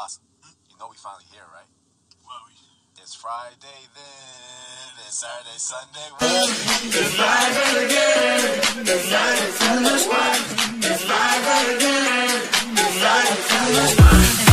Boss, you know we finally here, right? Well, we... It's Friday then, it's Saturday, Sunday. It's live again, it's live from the spot. It's live again, it's live from the.